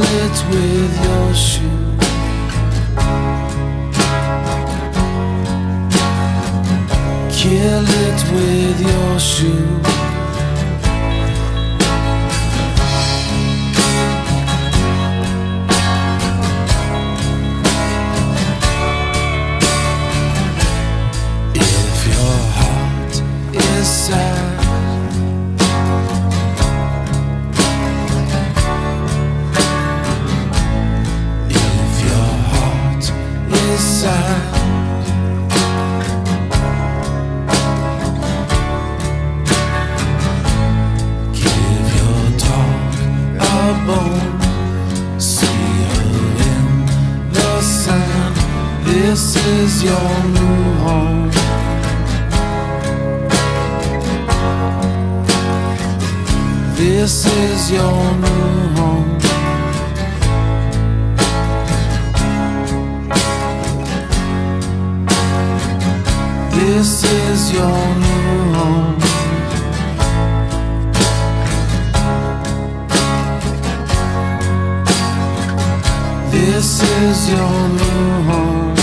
it with your shoe. Kill it with your shoe. Give your dog a bone. See her in the sand. This is your new home. This is your new This is your new home. This is your new home.